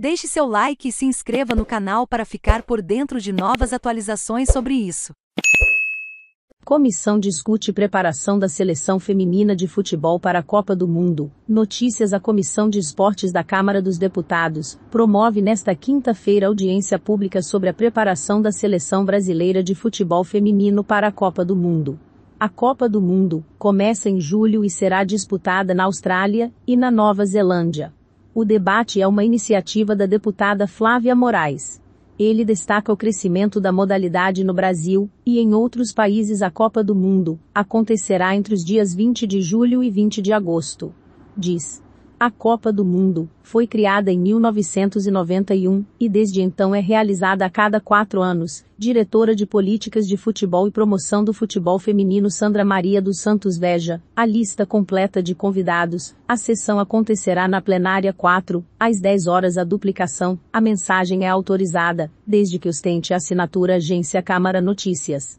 Deixe seu like e se inscreva no canal para ficar por dentro de novas atualizações sobre isso. Comissão discute preparação da seleção feminina de futebol para a Copa do Mundo. Notícias A Comissão de Esportes da Câmara dos Deputados promove nesta quinta-feira audiência pública sobre a preparação da seleção brasileira de futebol feminino para a Copa do Mundo. A Copa do Mundo começa em julho e será disputada na Austrália e na Nova Zelândia. O debate é uma iniciativa da deputada Flávia Moraes. Ele destaca o crescimento da modalidade no Brasil e em outros países. A Copa do Mundo acontecerá entre os dias 20 de julho e 20 de agosto. Diz. A Copa do Mundo foi criada em 1991 e desde então é realizada a cada quatro anos. Diretora de Políticas de Futebol e Promoção do Futebol Feminino Sandra Maria dos Santos Veja, a lista completa de convidados. A sessão acontecerá na plenária 4, às 10 horas a duplicação. A mensagem é autorizada, desde que ostente a assinatura Agência Câmara Notícias.